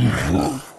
Mm-hmm.